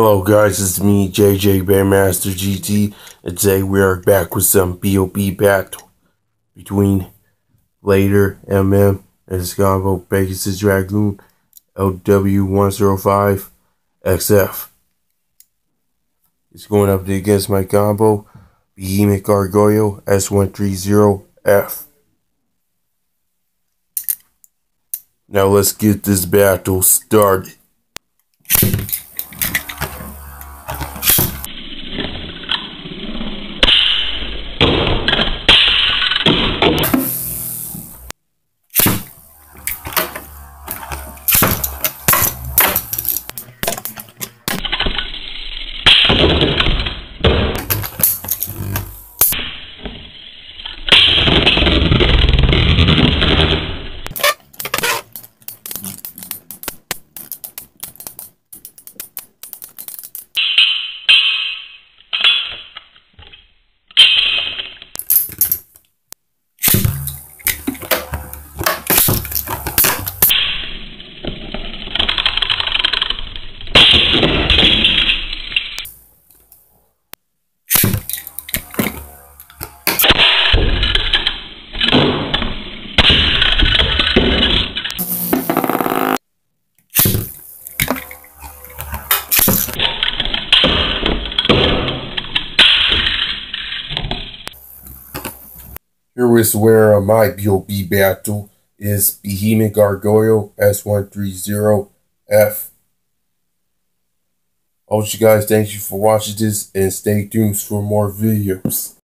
Hello guys, it's me, JJ BeyMaster GT, and today we are back with some BOB battle between Later MM and his combo Pegasus Dragoon LW105 XF. It's going up against my combo Behemoth Gargoyle S130F. Now let's get this battle started. Here is where my BOB battle is Behemoth Gargoyle S130F. I want you guys thank you for watching this and stay tuned for more videos.